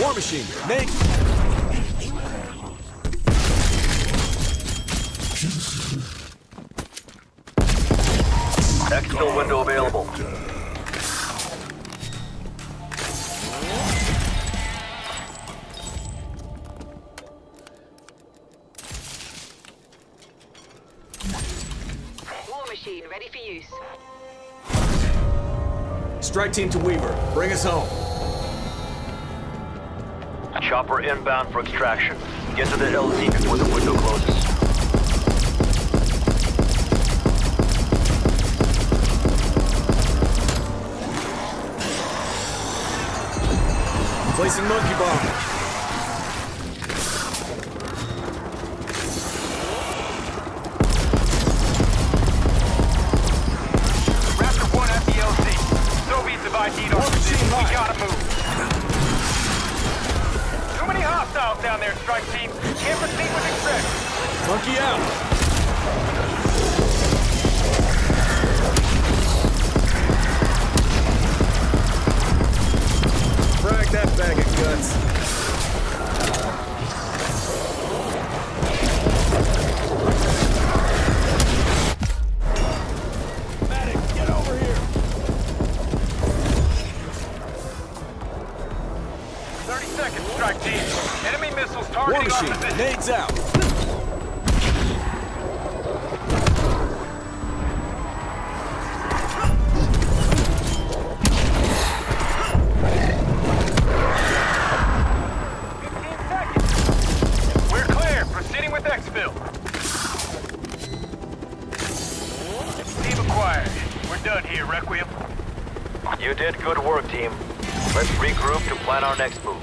War Machine, make... Exfil window available. War machine ready for use. Strike team to Weaver. Bring us home. Chopper inbound for extraction. Get to the LZ before the window closes. Placing monkey bomb. Raptor 1 at the LZ. Soviets have ID'd our Monkey out. Frag that bag of guts. Medic, get over here. 30 seconds, strike team. Enemy missiles War Machine, nades out. Here, Requiem. You did good work, team. Let's regroup to plan our next move.